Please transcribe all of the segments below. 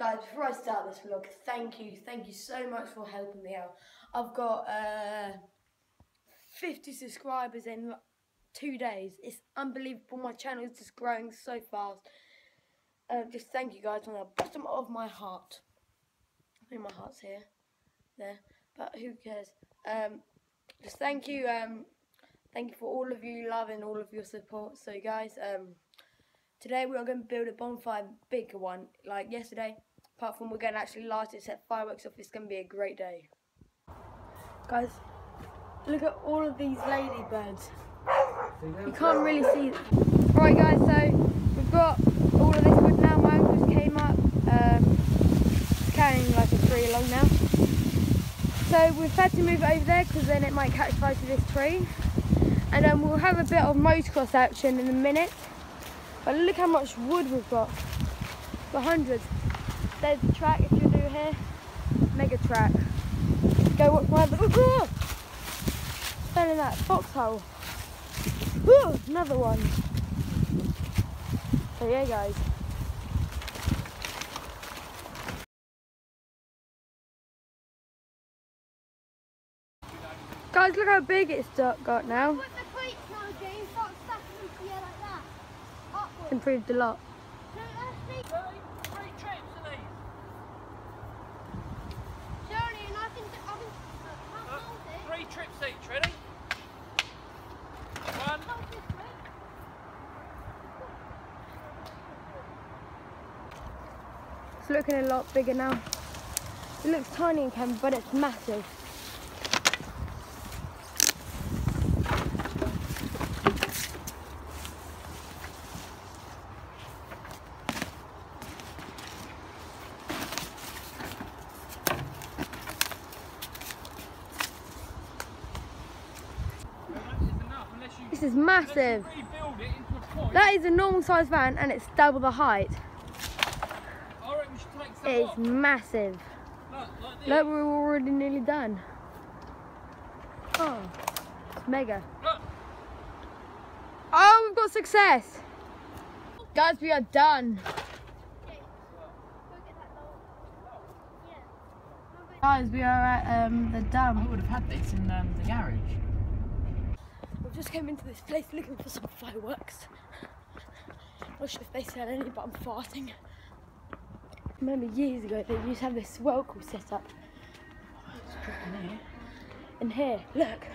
Guys, before I start this vlog, thank you, thank you so much for helping me out. I've got uh, 50 subscribers in two days. It's unbelievable. My channel is just growing so fast. Uh, just thank you guys from the bottom of my heart. I think my heart's here, there, but who cares? Um, just thank you, um, thank you for all of you love and all of your support. So guys, um, today we are going to build a bonfire, bigger one, like yesterday. Apart from we're going to actually light it, set fireworks off. It's going to be a great day. Guys, look at all of these ladybirds. You can't really see them. Right guys, so we've got all of this wood now. My uncle just came up. Um, carrying like a tree along now. So we've had to move it over there because then it might catch fire to this tree. And then we'll have a bit of motocross action in a minute. But look how much wood we've got. For hundreds. There's the track if you're new here. Mega track. Go watch my other. Fell in that foxhole. Ooh, another one. So yeah guys. Guys, look how big it's got now. Put the crates now, James. Start stacking them together like that. Upwards. Improved a lot. No, let's see. Three trips of these. Surely, and I can, I can, uh, Uh, hold it. three trips each. Ready? One. Hold this way. It's looking a lot bigger now. It looks tiny in camera, but it's massive. This is enough unless you, This is unless you massive. it into a. That is a normal size van and it's double the height. I reckon we should take some It is massive. Look, like. Look, we're already nearly done. Oh, it's mega. Look. Oh, we've got success. Guys, we are done. Okay. Go get that lower. Yeah. No, but- Guys, we are at um, the I dam. would have had this in um, the garage. We've just came into this place looking for some fireworks. Not sure if they sell any, but I'm farting. Remember years ago they used to have this welcome set up. And here, look.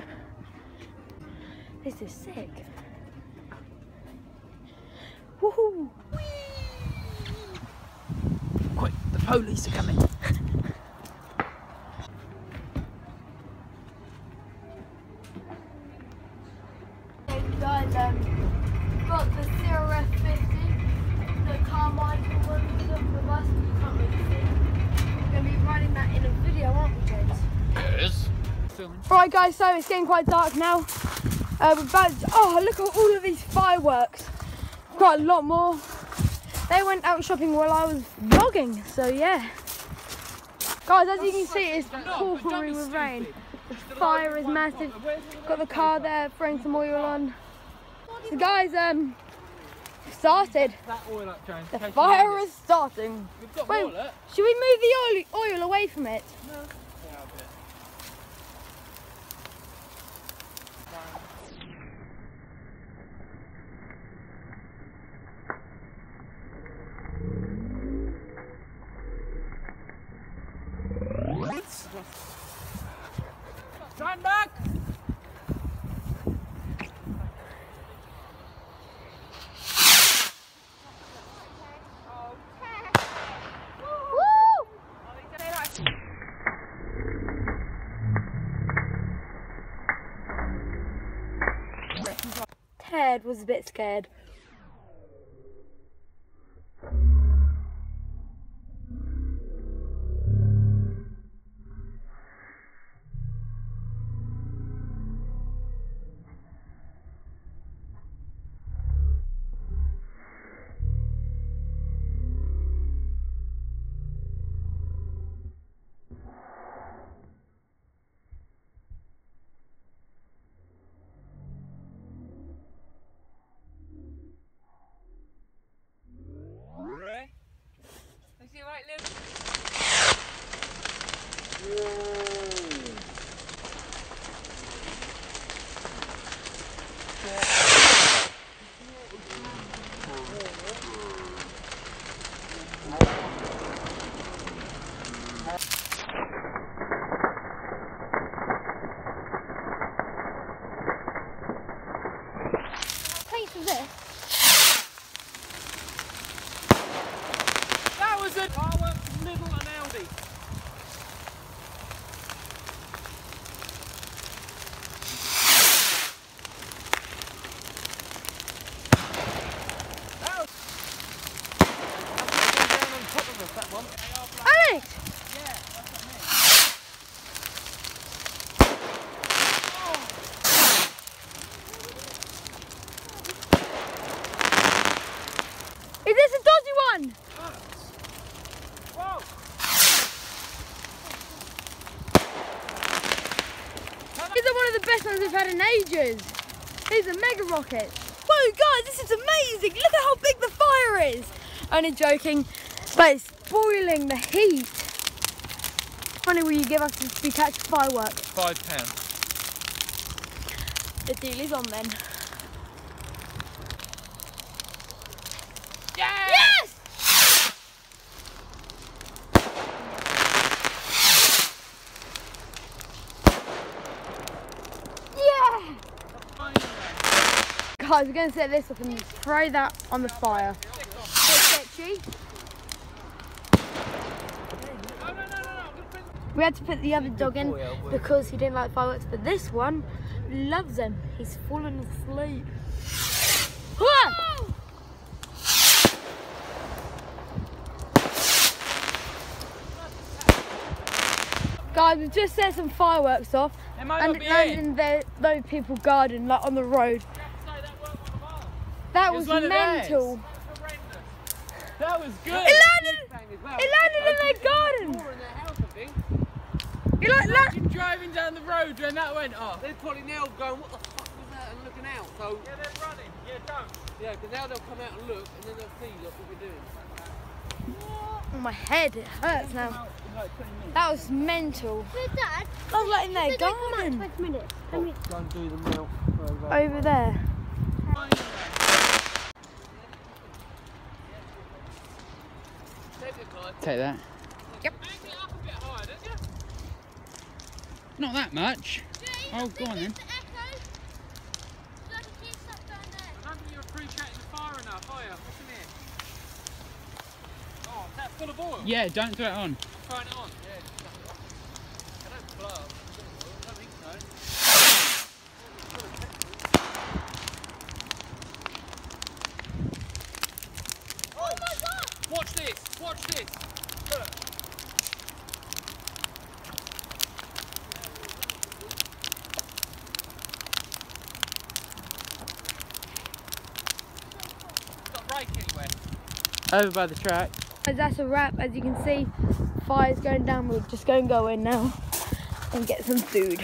This is sick. Woohoo! Quick, the police are coming. Hey guys, um, got the CRF 50, the Carmichael one with the bus, you can't really see. We're going to be riding that in a video, aren't we, James? Yes. Filming. Right guys, so it's getting quite dark now. Uh, we're about to, oh look at all of these fireworks. Quite a lot more. They went out shopping while I was vlogging, so yeah. Guys, as you can see, it's No, but don't be pouring with rain. The fire is massive. Got the car there, throwing some oil on. So guys, um, started. That oil up, James. The fire is starting. it. We've got Wait, should we move the oil, oil away from it? Yeah, bit. Stand back! Ted was a bit scared. That was a Power, Lidl and Aldi. That was- That's down on top of us, that one. Alex! Is this a dodgy one? Whoa! These are one of the best ones we've had in ages. These are mega rockets. Whoa, guys, this is amazing. Look at how big the fire is. Only joking, it's boiling the heat. Funny will you give us if we catch a firework? Five pounds. The deal is on then. Yes! Yeah! Guys, we're going to set this up and throw that on the fire. Bit sketchy. No, no, no, no, no. I'm gonna put- We had to put the other dog in because he didn't like fireworks, but this one loves them. He's fallen asleep. Guys, we've just set some fireworks off and it landed in. the, those people's garden, like on the road. That weren't one of ours. That It was, was mental. That was good. It landed, Bang as well. it landed in their garden. More in their house, I think. It like, la- Imagine driving down the road when that went off. They're probably now going, what the fuck was that, and looking out. So, Yeah, they're running. Yeah, don't. yeah, because now they'll come out and look, and then they'll see look, what we're doing. oh, my head, it hurts now. That was mental. Dad, I was like in their they don't come out in garden. 20 minutes. I mean, Go and do them now. Uh, Over there. Take that. Oh, here? Oh, is that full of oil? Yeah, don't throw it on. Throwing it on. Yeah. I don't blow up. I don't think so. Oh my god! Watch this. Watch this. Look. It's anywhere. Over by the track. Guys, That's a wrap. As you can see, fire's going down. We're just going to go in now and get some food.